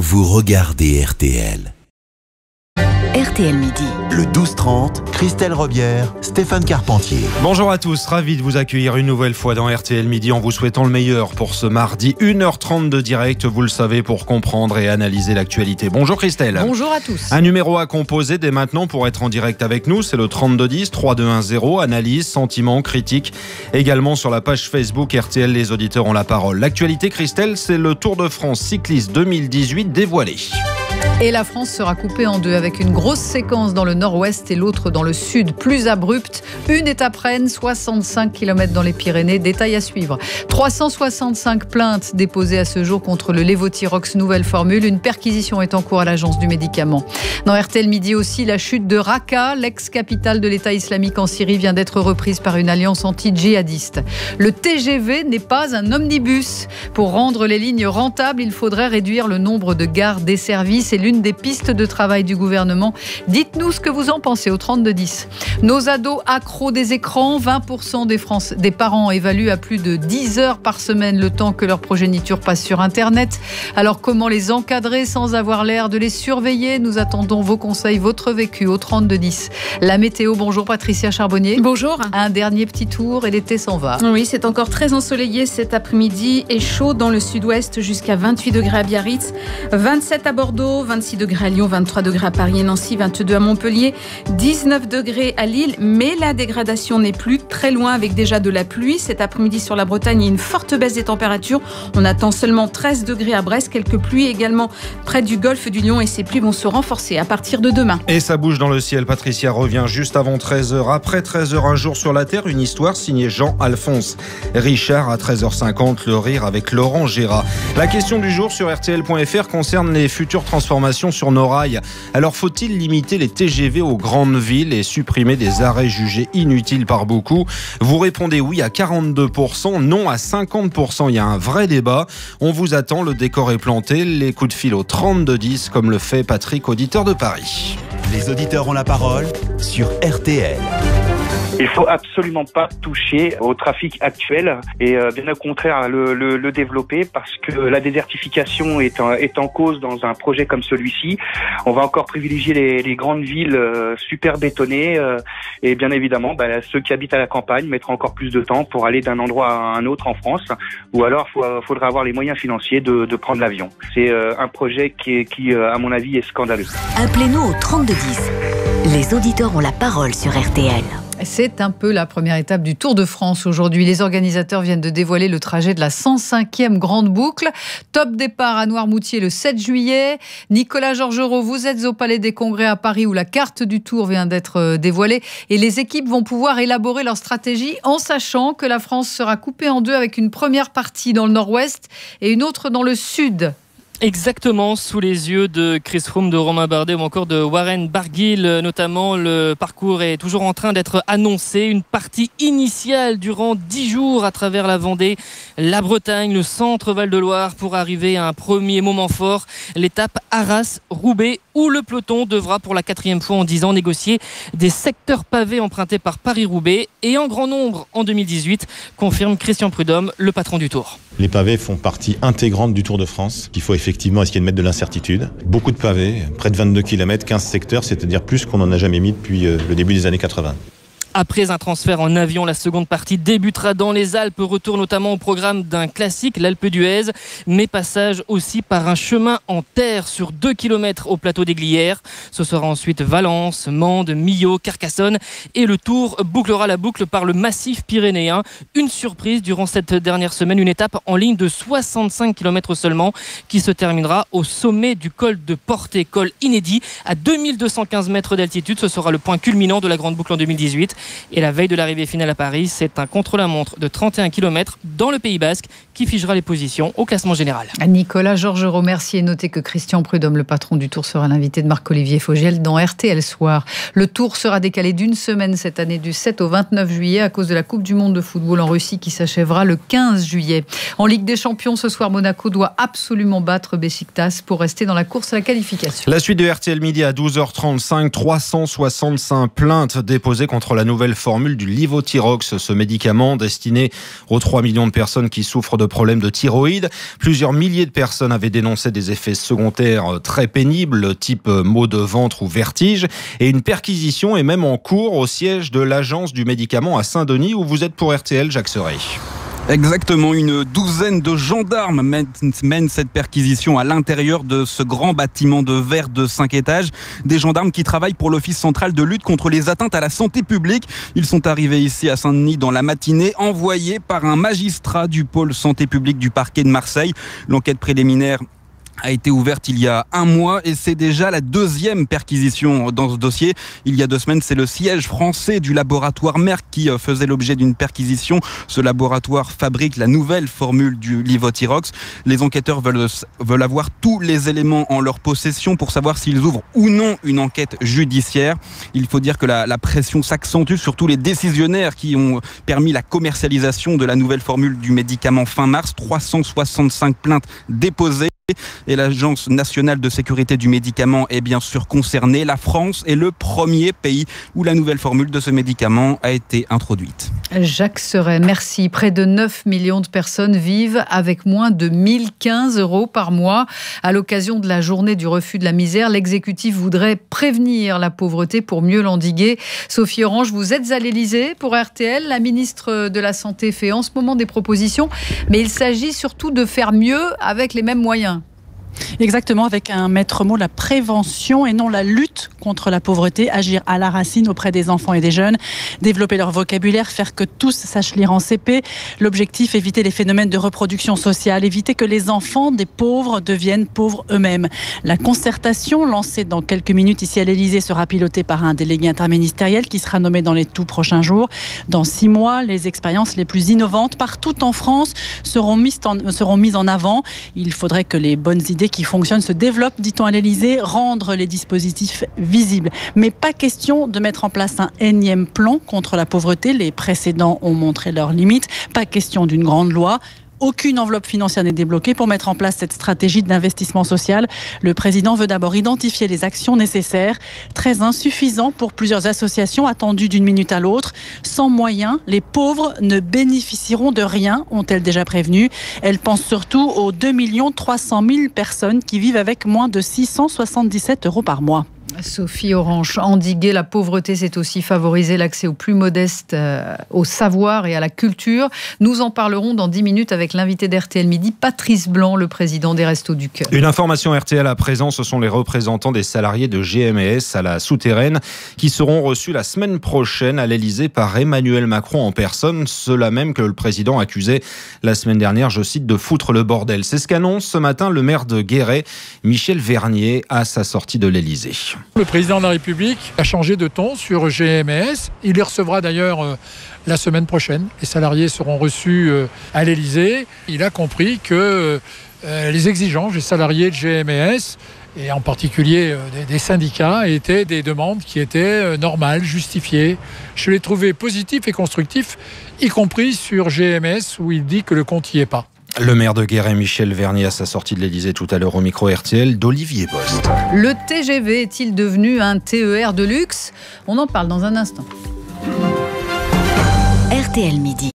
vous regardez RTL. RTL Midi. Le 12-30, Christelle Robière, Stéphane Carpentier. Bonjour à tous, ravi de vous accueillir une nouvelle fois dans RTL Midi en vous souhaitant le meilleur pour ce mardi. 1h30 de direct, vous le savez, pour comprendre et analyser l'actualité. Bonjour Christelle. Bonjour à tous. Un numéro à composer dès maintenant pour être en direct avec nous, c'est le 3210 3210, analyse, sentiments, critiques. Également sur la page Facebook RTL, les auditeurs ont la parole. L'actualité Christelle, c'est le Tour de France cycliste 2018 dévoilé. Et la France sera coupée en deux avec une grosse séquence dans le nord-ouest et l'autre dans le sud, plus abrupte. Une étape Rennes, 65 km dans les Pyrénées. Détail à suivre. 365 plaintes déposées à ce jour contre le Levotirox nouvelle formule. Une perquisition est en cours à l'agence du médicament. Dans RTL Midi aussi, la chute de Raqqa, l'ex-capitale de l'État islamique en Syrie, vient d'être reprise par une alliance anti-djihadiste. Le TGV n'est pas un omnibus. Pour rendre les lignes rentables, il faudrait réduire le nombre de gares desservies. C'est l'une des pistes de travail du gouvernement. Dites-nous ce que vous en pensez au 3210. Nos ados accros des écrans, 20% des, France, des parents évaluent à plus de 10 heures par semaine le temps que leur progéniture passe sur Internet. Alors comment les encadrer sans avoir l'air de les surveiller? Nous attendons vos conseils, votre vécu au 3210. La météo, bonjour Patricia Charbonnier. Bonjour. Un dernier petit tour et l'été s'en va. Oui, c'est encore très ensoleillé cet après-midi et chaud dans le sud-ouest jusqu'à 28 degrés à Biarritz, 27 à Bordeaux, 26 degrés à Lyon, 23 degrés à Paris et Nancy, 22 à Montpellier, 19 degrés à Lille, mais la dégradation n'est plus très loin avec déjà de la pluie. Cet après-midi sur la Bretagne, il une forte baisse des températures. On attend seulement 13 degrés à Brest, quelques pluies également près du golfe du Lion et ces pluies vont se renforcer à partir de demain. Et ça bouge dans le ciel. Patricia revient juste avant 13h. Après 13h, un jour sur la Terre, une histoire signée Jean-Alphonse. Richard à 13h50, le rire avec Laurent Gérard. La question du jour sur RTL.fr concerne les futures sur nos rails. Alors faut-il limiter les TGV aux grandes villes et supprimer des arrêts jugés inutiles par beaucoup? Vous répondez oui à 42%, non à 50%. Il y a un vrai débat. On vous attend, le décor est planté. Les coups de fil au 3210 comme le fait Patrick, auditeur de Paris. Les auditeurs ont la parole sur RTL. Il faut absolument pas toucher au trafic actuel et euh, bien au contraire le, le, le, développer parce que la désertification est en, est en cause dans un projet comme celui-ci. On va encore privilégier les, les grandes villes euh, super bétonnées euh, et bien évidemment bah, ceux qui habitent à la campagne mettront encore plus de temps pour aller d'un endroit à un autre en France ou alors il faudra avoir les moyens financiers de, de prendre l'avion. C'est un projet qui, est, qui à mon avis est scandaleux. Appelez-nous au 3210. Les auditeurs ont la parole sur RTL. C'est un peu la première étape du Tour de France aujourd'hui. Les organisateurs viennent de dévoiler le trajet de la 105e grande boucle. Top départ à Noirmoutier le 7 juillet. Nicolas Georgerot, vous êtes au Palais des Congrès à Paris où la carte du Tour vient d'être dévoilée et les équipes vont pouvoir élaborer leur stratégie en sachant que la France sera coupée en deux avec une première partie dans le nord-ouest et une autre dans le sud. Exactement, sous les yeux de Chris Froome, de Romain Bardet ou encore de Warren Barguil notamment. Le parcours est toujours en train d'être annoncé. Une partie initiale durant dix jours à travers la Vendée, la Bretagne, le centre Val-de-Loire pour arriver à un premier moment fort, l'étape Arras-Roubaix où le peloton devra pour la quatrième fois en dix ans négocier des secteurs pavés empruntés par Paris-Roubaix et en grand nombre en 2018, confirme Christian Prudhomme, le patron du Tour. Les pavés font partie intégrante du Tour de France, qu'il faut effectivement essayer de mettre de l'incertitude. Beaucoup de pavés, près de 22 km, 15 secteurs, c'est-à-dire plus qu'on n'en a jamais mis depuis le début des années 80. Après un transfert en avion, la seconde partie débutera dans les Alpes. Retour notamment au programme d'un classique, l'Alpe d'Huez, mais passage aussi par un chemin en terre sur 2 km au plateau des Glières. Ce sera ensuite Valence, Mende, Millau, Carcassonne et le tour bouclera la boucle par le massif pyrénéen. Une surprise durant cette dernière semaine, une étape en ligne de 65 km seulement qui se terminera au sommet du col de Porté, col inédit à 2215 mètres d'altitude. Ce sera le point culminant de la grande boucle en 2018. Et la veille de l'arrivée finale à Paris, c'est un contre-la-montre de 31 km dans le Pays Basque qui figera les positions au classement général. Nicolas Georges remercie et notez que Christian Prudhomme, le patron du Tour, sera l'invité de Marc-Olivier Fogiel dans RTL Soir. Le Tour sera décalé d'une semaine cette année du 7 au 29 juillet à cause de la Coupe du Monde de football en Russie qui s'achèvera le 15 juillet. En Ligue des Champions, ce soir, Monaco doit absolument battre Besiktas pour rester dans la course à la qualification. La suite de RTL Midi à 12h35, 365 plaintes déposées contre la nouvelle formule du Livotirox, ce médicament destiné aux 3 millions de personnes qui souffrent de problèmes de thyroïde. Plusieurs milliers de personnes avaient dénoncé des effets secondaires très pénibles, type maux de ventre ou vertige. Et une perquisition est même en cours au siège de l'agence du médicament à Saint-Denis où vous êtes pour RTL, Jacques Serret. Exactement, une douzaine de gendarmes mènent, cette perquisition à l'intérieur de ce grand bâtiment de verre de 5 étages. Des gendarmes qui travaillent pour l'Office central de lutte contre les atteintes à la santé publique. Ils sont arrivés ici à Saint-Denis dans la matinée, envoyés par un magistrat du pôle santé publique du parquet de Marseille. L'enquête préliminaire a été ouverte il y a un mois et c'est déjà la deuxième perquisition dans ce dossier. Il y a deux semaines, c'est le siège français du laboratoire Merck qui euh, faisait l'objet d'une perquisition. Ce laboratoire fabrique la nouvelle formule du Livotirox. Les enquêteurs veulent, veulent avoir tous les éléments en leur possession pour savoir s'ils ouvrent ou non une enquête judiciaire. Il faut dire que la, la pression s'accentue sur tous les décisionnaires qui ont permis la commercialisation de la nouvelle formule du médicament fin mars. 365 plaintes déposées. Et l'Agence nationale de sécurité du médicament est bien sûr concernée. La France est le premier pays où la nouvelle formule de ce médicament a été introduite. Jacques Serret, merci. Près de 9 millions de personnes vivent avec moins de 1015 euros par mois. À l'occasion de la journée du refus de la misère, l'exécutif voudrait prévenir la pauvreté pour mieux l'endiguer. Sophie Orange, vous êtes à l'Elysée pour RTL. La ministre de la Santé fait en ce moment des propositions, mais il s'agit surtout de faire mieux avec les mêmes moyens. Exactement, avec un maître mot, la prévention et non la lutte contre la pauvreté, agir à la racine auprès des enfants et des jeunes, développer leur vocabulaire, faire que tous sachent lire en CP. L'objectif, éviter les phénomènes de reproduction sociale, éviter que les enfants des pauvres deviennent pauvres eux-mêmes. La concertation lancée dans quelques minutes ici à l'Elysée sera pilotée par un délégué interministériel qui sera nommé dans les tout prochains jours. Dans six mois, les expériences les plus innovantes partout en France seront mises en, seront mises en avant. Il faudrait que les bonnes idées qui fonctionne se développe, dit-on à l'Elysée, rendre les dispositifs visibles. Mais pas question de mettre en place un énième plan contre la pauvreté. Les précédents ont montré leurs limites. Pas question d'une grande loi. Aucune enveloppe financière n'est débloquée pour mettre en place cette stratégie d'investissement social. Le président veut d'abord identifier les actions nécessaires, très insuffisant pour plusieurs associations attendues d'une minute à l'autre. Sans moyens, les pauvres ne bénéficieront de rien, ont-elles déjà prévenu. Elles pensent surtout aux 2 300 000 personnes qui vivent avec moins de 677 euros par mois. Sophie Orange, endiguer la pauvreté, c'est aussi favoriser l'accès aux plus modestes euh, au savoir et à la culture. Nous en parlerons dans 10 minutes avec l'invité d'RTL Midi, Patrice Blanc, le président des Restos du Cœur. Une information RTL à présent, ce sont les représentants des salariés de GMS à la souterraine qui seront reçus la semaine prochaine à l'Elysée par Emmanuel Macron en personne, cela même que le président accusait la semaine dernière, je cite, de foutre le bordel. C'est ce qu'annonce ce matin le maire de Guéret, Michel Vernier, à sa sortie de l'Elysée. Le président de la République a changé de ton sur GMS. Il les recevra d'ailleurs euh, la semaine prochaine. Les salariés seront reçus euh, à l'Elysée. Il a compris que euh, les exigences des salariés de GMS et en particulier des syndicats étaient des demandes qui étaient normales, justifiées. Je l'ai trouvé positif et constructif, y compris sur GMS où il dit que le compte n'y est pas. Le maire de Guéret, Michel Vernier, à sa sortie de l'Elysée tout à l'heure au micro RTL d'Olivier Bost. Le TGV est-il devenu un TER de luxe? On en parle dans un instant. RTL Midi.